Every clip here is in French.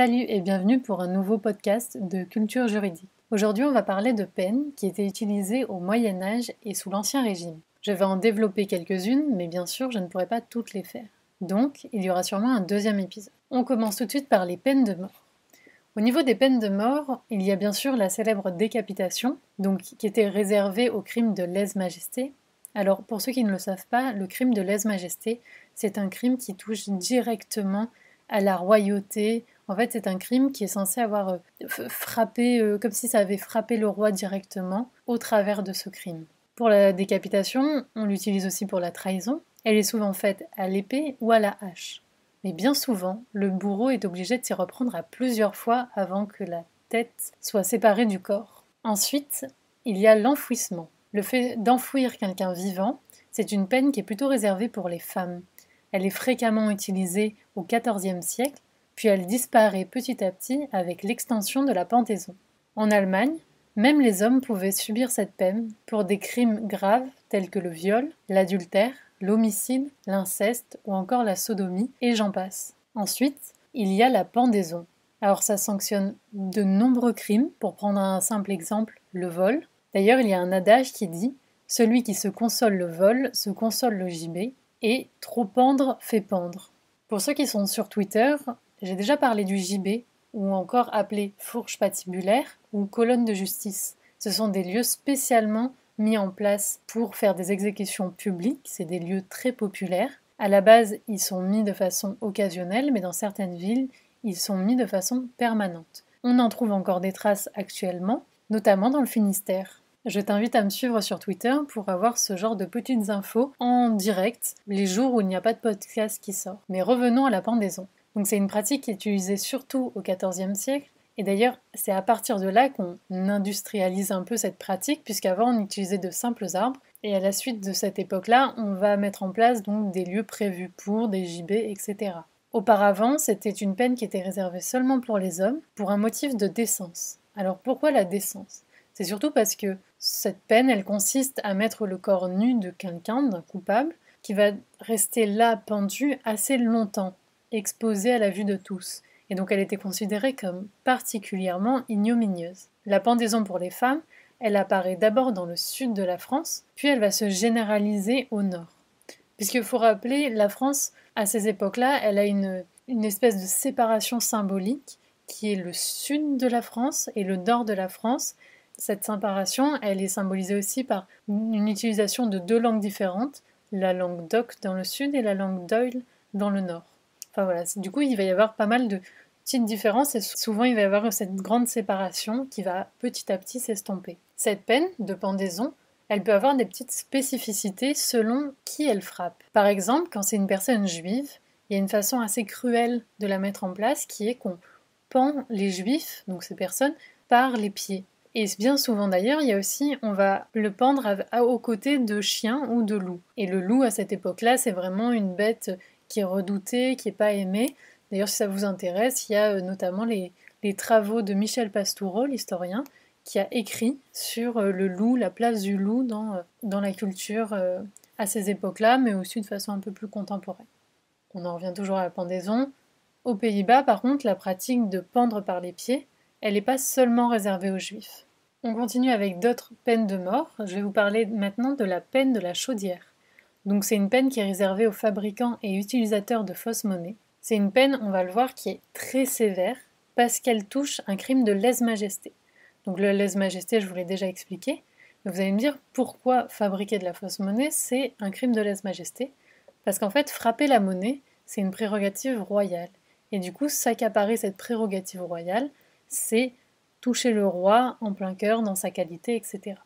Salut et bienvenue pour un nouveau podcast de culture juridique. Aujourd'hui, on va parler de peines qui étaient utilisées au Moyen Âge et sous l'Ancien Régime. Je vais en développer quelques-unes, mais bien sûr, je ne pourrai pas toutes les faire. Donc, il y aura sûrement un deuxième épisode. On commence tout de suite par les peines de mort. Au niveau des peines de mort, il y a bien sûr la célèbre décapitation, donc qui était réservée au crime de lèse-majesté. Alors, pour ceux qui ne le savent pas, le crime de lèse-majesté, c'est un crime qui touche directement à la royauté. En fait, c'est un crime qui est censé avoir euh, frappé, euh, comme si ça avait frappé le roi directement au travers de ce crime. Pour la décapitation, on l'utilise aussi pour la trahison. Elle est souvent faite à l'épée ou à la hache. Mais bien souvent, le bourreau est obligé de s'y reprendre à plusieurs fois avant que la tête soit séparée du corps. Ensuite, il y a l'enfouissement. Le fait d'enfouir quelqu'un vivant, c'est une peine qui est plutôt réservée pour les femmes. Elle est fréquemment utilisée au XIVe siècle, puis elle disparaît petit à petit avec l'extension de la pendaison. En Allemagne, même les hommes pouvaient subir cette peine pour des crimes graves tels que le viol, l'adultère, l'homicide, l'inceste ou encore la sodomie, et j'en passe. Ensuite, il y a la pendaison. Alors ça sanctionne de nombreux crimes, pour prendre un simple exemple, le vol. D'ailleurs, il y a un adage qui dit Celui qui se console le vol se console le gibet, et trop pendre fait pendre. Pour ceux qui sont sur Twitter, j'ai déjà parlé du gibet, ou encore appelé fourche patibulaire ou colonne de justice. Ce sont des lieux spécialement mis en place pour faire des exécutions publiques, c'est des lieux très populaires. À la base, ils sont mis de façon occasionnelle, mais dans certaines villes, ils sont mis de façon permanente. On en trouve encore des traces actuellement, notamment dans le Finistère. Je t'invite à me suivre sur Twitter pour avoir ce genre de petites infos en direct les jours où il n'y a pas de podcast qui sort. Mais revenons à la pendaison. Donc c'est une pratique qui est utilisée surtout au XIVe siècle. Et d'ailleurs, c'est à partir de là qu'on industrialise un peu cette pratique, puisqu'avant on utilisait de simples arbres. Et à la suite de cette époque-là, on va mettre en place donc des lieux prévus pour, des gibets, etc. Auparavant, c'était une peine qui était réservée seulement pour les hommes, pour un motif de décence. Alors pourquoi la décence? C'est surtout parce que cette peine, elle consiste à mettre le corps nu de quelqu'un, d'un coupable, qui va rester là pendu assez longtemps, exposé à la vue de tous. Et donc elle était considérée comme particulièrement ignominieuse. La pendaison pour les femmes, elle apparaît d'abord dans le sud de la France, puis elle va se généraliser au nord. Puisqu'il faut rappeler, la France, à ces époques-là, elle a une, une espèce de séparation symbolique qui est le sud de la France et le nord de la France, cette séparation, elle est symbolisée aussi par une utilisation de deux langues différentes, la langue d'Oc dans le sud et la langue d'Oil dans le nord. Enfin voilà, du coup il va y avoir pas mal de petites différences et souvent il va y avoir cette grande séparation qui va petit à petit s'estomper. Cette peine de pendaison, elle peut avoir des petites spécificités selon qui elle frappe. Par exemple, quand c'est une personne juive, il y a une façon assez cruelle de la mettre en place qui est qu'on pend les juifs, donc ces personnes, par les pieds. Et bien souvent d'ailleurs, il y a aussi, on va le pendre aux côtés de chiens ou de loups. Et le loup à cette époque-là, c'est vraiment une bête qui est redoutée, qui n'est pas aimée. D'ailleurs, si ça vous intéresse, il y a euh, notamment les, travaux de Michel Pastoureau, l'historien, qui a écrit sur euh, le loup, la place du loup dans, euh, dans la culture à ces époques-là, mais aussi de façon un peu plus contemporaine. On en revient toujours à la pendaison. Aux Pays-Bas, par contre, la pratique de pendre par les pieds, elle n'est pas seulement réservée aux juifs. On continue avec d'autres peines de mort. Je vais vous parler maintenant de la peine de la chaudière. Donc c'est une peine qui est réservée aux fabricants et utilisateurs de fausses monnaies. C'est une peine, on va le voir, qui est très sévère parce qu'elle touche un crime de lèse-majesté. Donc le lèse-majesté, je vous l'ai déjà expliqué. vous allez me dire pourquoi fabriquer de la fausse monnaie, c'est un crime de lèse-majesté? Parce qu'en fait, frapper la monnaie, c'est une prérogative royale. Et du coup, s'accaparer cette prérogative royale, c'est toucher le roi en plein cœur dans sa qualité, etc.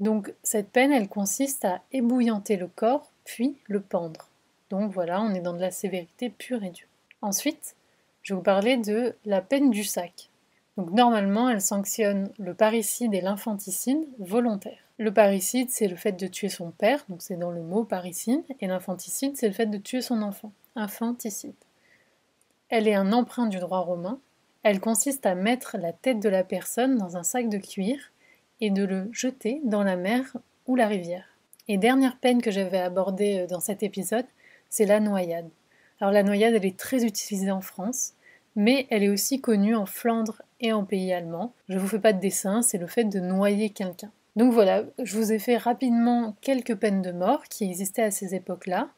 Donc cette peine, elle consiste à ébouillanter le corps, puis le pendre. Donc voilà, on est dans de la sévérité pure et dure. Ensuite, je vais vous parler de la peine du sac. Donc normalement, elle sanctionne le parricide et l'infanticide volontaire. Le parricide, c'est le fait de tuer son père, donc c'est dans le mot parricide, et l'infanticide, c'est le fait de tuer son enfant, infanticide. Elle est un emprunt du droit romain, elle consiste à mettre la tête de la personne dans un sac de cuir et de le jeter dans la mer ou la rivière. Et dernière peine que j'avais abordée euh, dans cet épisode, c'est la noyade. Alors la noyade, elle est très utilisée en France, mais elle est aussi connue en Flandre et en pays allemand. Je vous fais pas de dessin, c'est le fait de noyer quelqu'un. Donc voilà, je vous ai fait rapidement quelques peines de mort qui existaient à ces époques-là.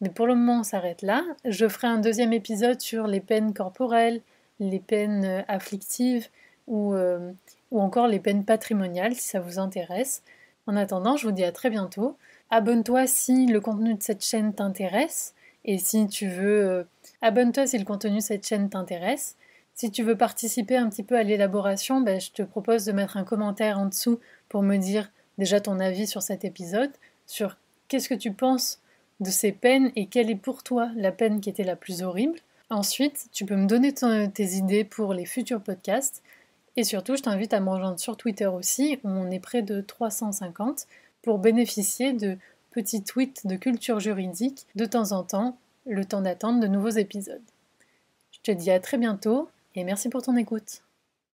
Mais pour le moment, on s'arrête là. Je ferai un deuxième épisode sur les peines corporelles, les peines euh, afflictives ou, euh, ou encore les peines patrimoniales si ça vous intéresse. En attendant, je vous dis à très bientôt. Abonne-toi si le contenu de cette chaîne t'intéresse et si tu veux... Euh, abonne-toi si le contenu de cette chaîne t'intéresse. Si tu veux participer un petit peu à l'élaboration, ben, je te propose de mettre un commentaire en dessous pour me dire déjà ton avis sur cet épisode, sur qu'est-ce que tu penses de ces peines et quelle est pour toi la peine qui était la plus horrible. Ensuite, tu peux me donner tes idées pour les futurs podcasts. Et surtout, je t'invite à me rejoindre sur Twitter aussi, où on est près de 350, pour bénéficier de petits tweets de culture juridique de temps en temps, le temps d'attendre de nouveaux épisodes. Je te dis à très bientôt et merci pour ton écoute.